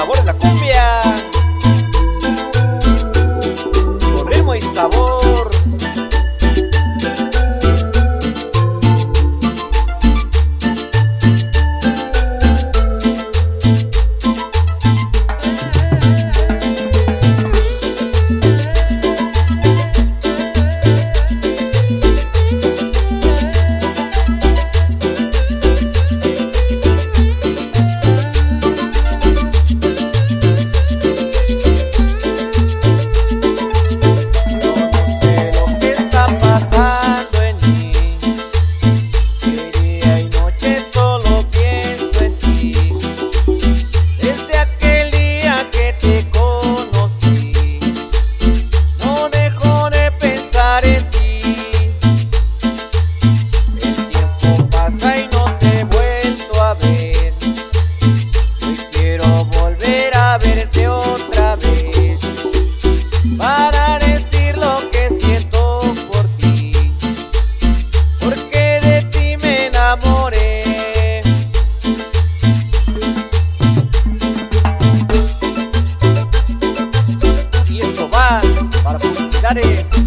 sabor en la cumbia. enamoré. Y esto va para publicidades.